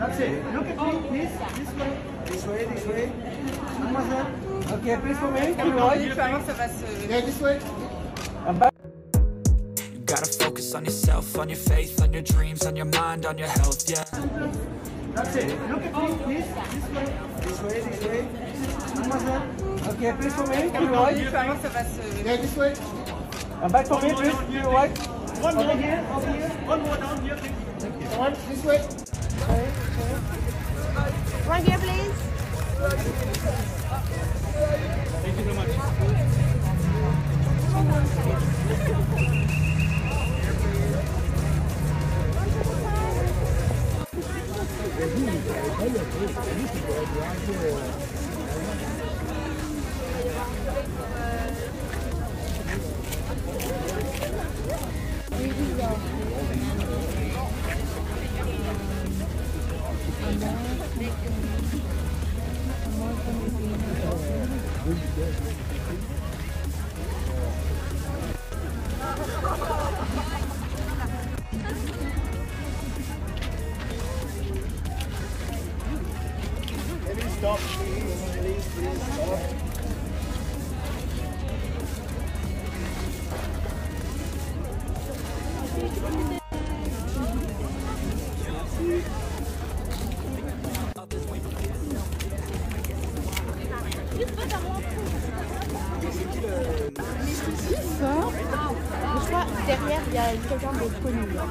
That's it. Look at me, please. This way. This way, this way. Mademoiselle. Okay, please for me. Keep going. Yeah, this way. I'm back. You gotta focus on yourself, on your faith, on your dreams, on your mind, on your health, yeah. That's it. Look at me, please. This way. This way, this way. Mademoiselle. Okay, please for me. Keep going. Yeah, this way. And back for me, please. To the right. One more here. Over here. One more down here, please. Thank you. One this way. Right here, please. Thank you so much. Stop, please. Please, please stop. Je crois derrière, il y a quelqu'un de connu. là.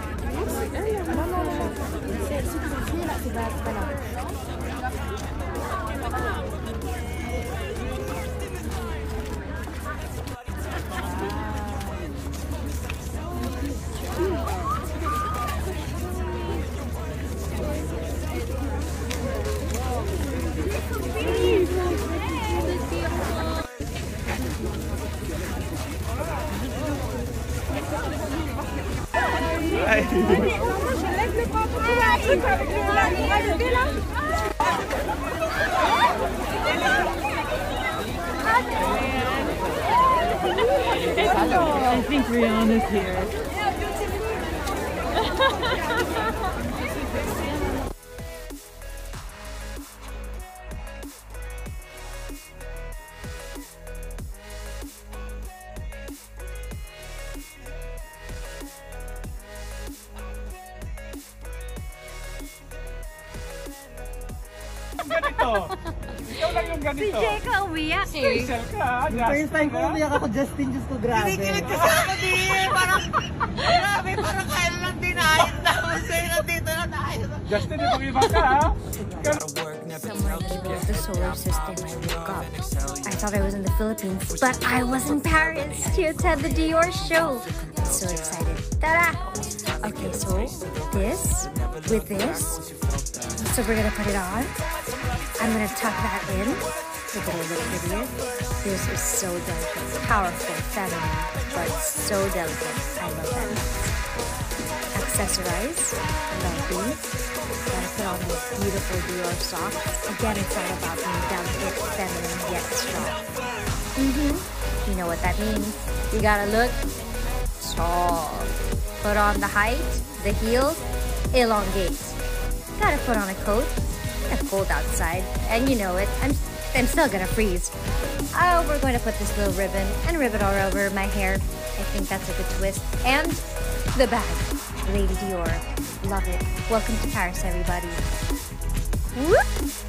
I think Rihanna's here. Ganito. Ikaw lang yung ganito. Ka umiyak. Special ka. First time ko umiyak ako, Justin, Diyos ko, grabe. Kinikilig kasi ako di eh. parang, grabe, parang kaya lang din ayos na ako sa'yo, nandito na tayo. Justin, ibang iba ka ha. Gotta work, never Somewhere tell, keep your below the solar system, I woke up. I thought I was in the Philippines, but I was in Paris to attend the Dior show. I'm So excited. Ta-da! Okay, so this with this. So we're gonna put it on. I'm gonna tuck that in to get a little prettier. This is so delicate, powerful, feminine, but so delicate. I love that. Accessorize, love these. Gotta put on those beautiful Dior socks. Again, it's all about being delicate, feminine, yet strong. Mm-hmm. You know what that means. You gotta look tall. Put on the height, the heels, elongate. Gotta put on a coat. It's cold outside, and you know it. I'm I'm still gonna freeze. Oh, we're going to put this little ribbon and ribbon all over my hair. I think that's a good twist. And the bag, Lady Dior. Love it. Welcome to Paris, everybody. Whoop!